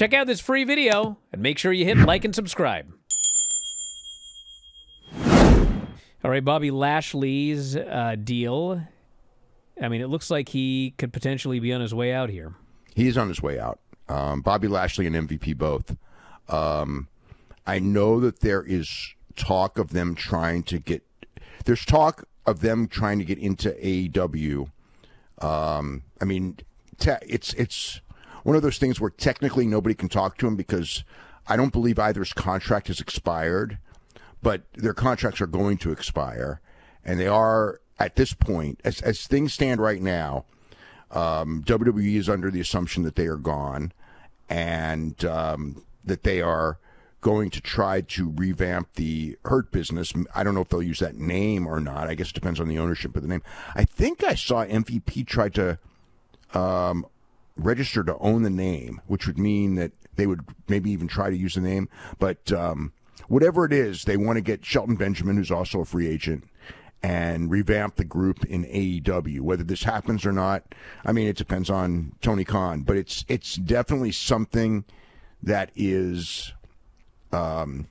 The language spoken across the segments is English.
Check out this free video and make sure you hit like and subscribe. All right, Bobby Lashley's uh, deal. I mean, it looks like he could potentially be on his way out here. He's on his way out. Um, Bobby Lashley and MVP both. Um, I know that there is talk of them trying to get. There's talk of them trying to get into AEW. Um, I mean, it's it's one of those things where technically nobody can talk to him because I don't believe either's contract has expired, but their contracts are going to expire, and they are at this point, as as things stand right now. Um, WWE is under the assumption that they are gone, and um, that they are going to try to revamp the Hurt business. I don't know if they'll use that name or not. I guess it depends on the ownership of the name. I think I saw MVP try to um, register to own the name, which would mean that they would maybe even try to use the name. But um, whatever it is, they want to get Shelton Benjamin, who's also a free agent, and revamp the group in AEW. Whether this happens or not, I mean, it depends on Tony Khan. But it's it's definitely something that is, um,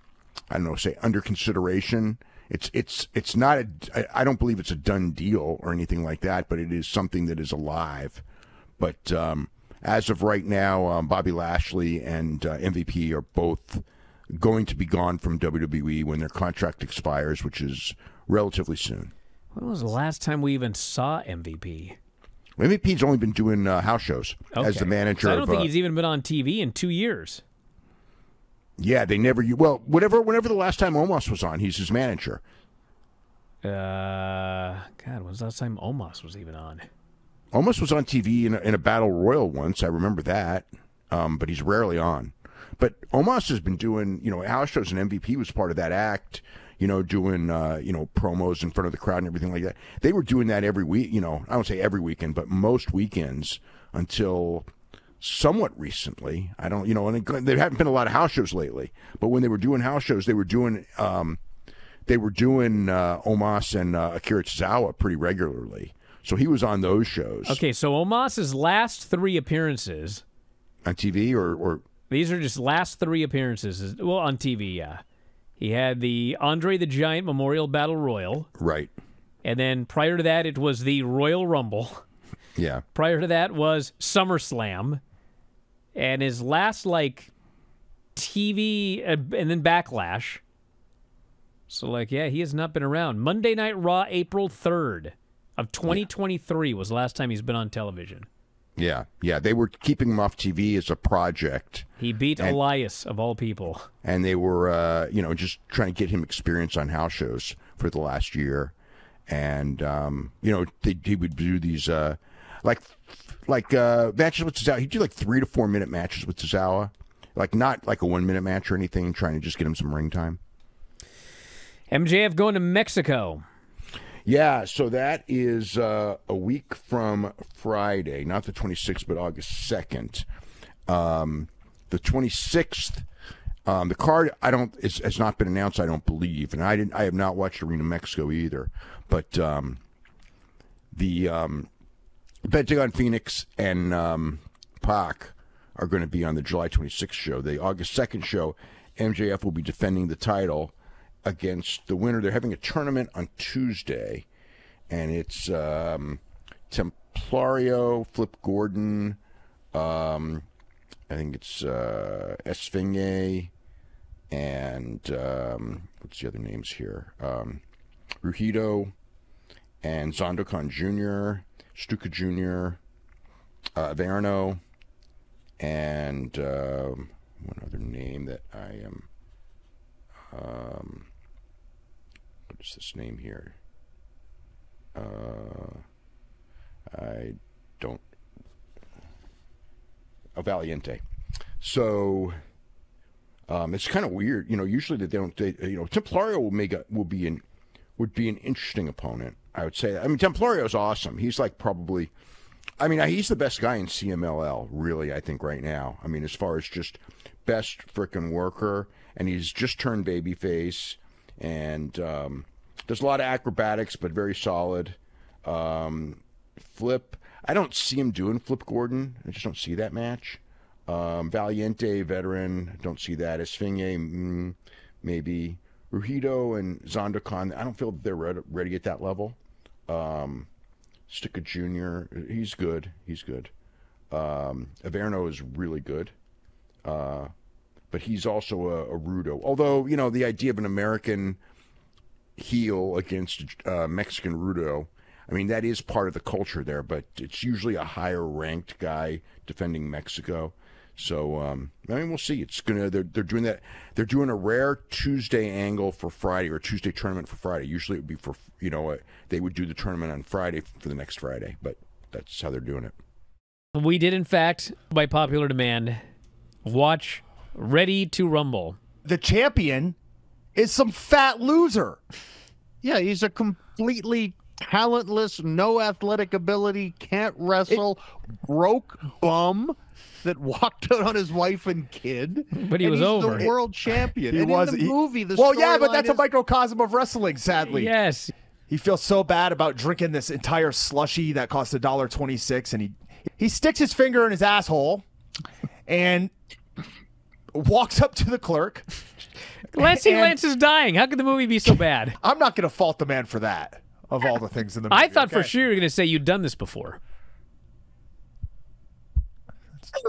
I don't know, say under consideration. It's it's it's not a. I don't believe it's a done deal or anything like that, but it is something that is alive. But um, as of right now, um, Bobby Lashley and uh, MVP are both going to be gone from WWE when their contract expires, which is relatively soon. When was the last time we even saw MVP? MVP's only been doing uh, house shows as the manager. 'Cause I don't of, think uh, he's even been on TV in two years. Yeah, they never. Well, whatever. Whenever the last time Omos was on, he's his manager. Uh, God, when's the last time Omos was even on? Omos was on TV in a, in a battle royal once. I remember that, um, but he's rarely on. But Omos has been doing, you know, house shows and MVP was part of that act. You know, doing uh, you know promos in front of the crowd and everything like that. They were doing that every week. You know, I don't say every weekend, but most weekends until somewhat recently. I don't, you know, and there haven't been a lot of house shows lately. But when they were doing house shows, they were doing um, they were doing uh, Omos and uh, Akira Tozawa pretty regularly. So he was on those shows Okay, so Omos's last three appearances. on TV or, or These are just last three appearances. Well, on TV, yeah. He had the Andre the Giant Memorial Battle Royal, right. and then prior to that, it was the Royal Rumble. Yeah. Prior to that was SummerSlam, and his last like TV uh, and then Backlash. So like, yeah, he has not been around. Monday Night Raw, April third of 2023 was the last time he's been on television. Yeah. Yeah. They were keeping him off TV as a project. He beat And- Elias of all people. and they were uh, you know just trying to get him experience on house shows for the last year and um, you know they, he would do these uh, like like uh, matches with Tozawa. He'd do like three to four minute matches with Tozawa, like not like a one minute match or anything, trying to just get him some ring time. MJF going to Mexico. Yeah, so that is uh, a week from Friday, not the 26th, but August 2nd. Um, the 26th, um, the card I don't has not been announced. I don't believe, and I didn't. I have not watched Arena Mexico either. But um, the um, Pentagon Fenix and um, Pac are going to be on the July 26th show. The August 2nd show, MJF will be defending the title against the winner. They're having a tournament on Tuesday, and it's um, Templario, Flip Gordon, um, I think it's uh, Esfinge, and um, what's the other names here? Um, Rugido and Zandokan Jr., Stuka Jr., uh, Verno, and um, one other name that I am. Um, what is this name here? Uh, I don't. A Valiente. So um, it's kind of weird, you know. Usually they don't. They, you know, Templario will make a will be an would be an interesting opponent. I would say. I mean, Templario's awesome. He's like probably. I mean, he's the best guy in CMLL, really. I think right now. I mean, as far as just best frickin' worker, and he's just turned babyface, and um, does a lot of acrobatics, but very solid. Um, Flip, I don't see him doing Flip Gordon. I just don't see that match. Um, Valiente, veteran, don't see that. Esfinge, mm, maybe. Rugido and Zandokan, I don't feel they're ready, at that level. Um, Stuka Jr., he's good. He's good. Um, Averno is really good. Uh, but he's also a, a Rudo. Although, you know, the idea of an American heel against uh, Mexican Rudo, I mean, that is part of the culture there, but it's usually a higher ranked guy defending Mexico. So um, I mean, we'll see. It's gonna they're they're doing that. They're doing a rare Tuesday angle for Friday or Tuesday tournament for Friday. Usually it would be for you know they would do the tournament on Friday for the next Friday, but that's how they're doing it. We did, in fact, by popular demand, watch Ready to Rumble. The champion is some fat loser. Yeah, he's a completely talentless, no athletic ability, can't wrestle, it, broke bum that walked out on his wife and kid. But he was over. The world champion. He and was in the he, movie. The well, yeah, but that's is, a microcosm of wrestling. Sadly, yes. He feels so bad about drinking this entire slushy that cost a dollar twenty six, and he he sticks his finger in his asshole, and walks up to the clerk. Lancey Lance is dying. How could the movie be so bad? I'm not going to fault the man for that. Of all the things in the movie, I thought okay? for sure you were going to say you'd done this before.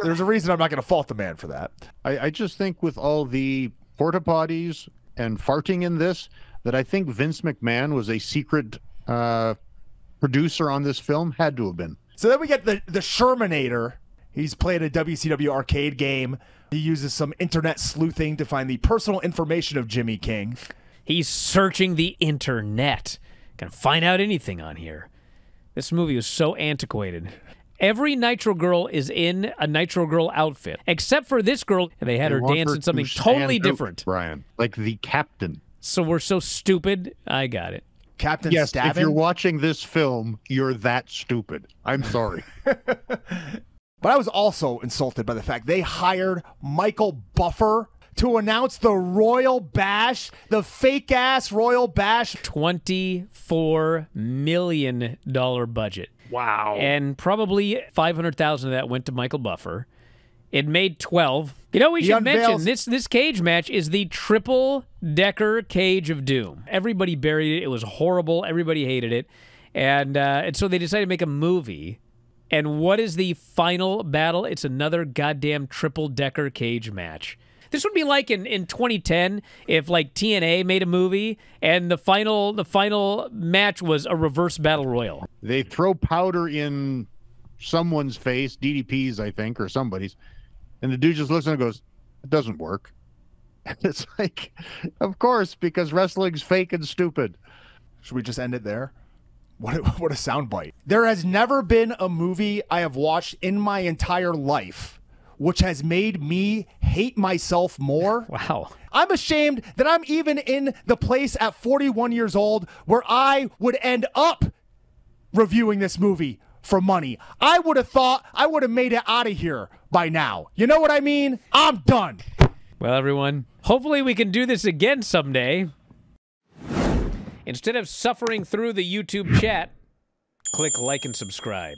There's a reason I'm not going to fault the man for that. I, I just think with all the porta potties and farting in this, that I think Vince McMahon was a secret uh, producer on this film. Had to have been. So then we get the the Shermanator. He's played a WCW arcade game. He uses some internet sleuthing to find the personal information of Jimmy King. He's searching the internet. Can find out anything on here. This movie was so antiquated. Every Nitro Girl is in a Nitro Girl outfit, except for this girl. And they had They her dance her in something to totally stand out, different. Brian, like the captain. So we're so stupid. I got it. Captain Yes, Stabbin. if you're watching this film, you're that stupid. I'm sorry. But I was also insulted by the fact they hired Michael Buffer to announce the Royal Bash, the fake ass Royal Bash. $24 million budget. wow. And probably 500000 of that went to Michael Buffer. It made 12. You know, we He should unveils- mention this this cage match is the triple decker cage of doom. Everybody buried it. It was horrible. Everybody hated it. And uh, and so they decided to make a movie. And what is the final battle? It's another goddamn triple decker cage match. This would be like in, in 2010 if like TNA made a movie and the final the final match was a reverse battle royal. they throw powder in someone's face, DDP's, I think, or somebody's, and the dude just looks and goes, "It doesn't work." It's like, of course, because wrestling's fake and stupid. Should we just end it there? What a, what a soundbite. There has never been a movie I have watched in my entire life which has made me hate myself more. Wow. I'm ashamed that I'm even in the place at 41 years old where I would end up reviewing this movie for money. I would have thought I would have made it out of here by now. You know what I mean? I'm done. Well, everyone, hopefully we can do this again someday. Instead of suffering through the YouTube chat, click like and subscribe.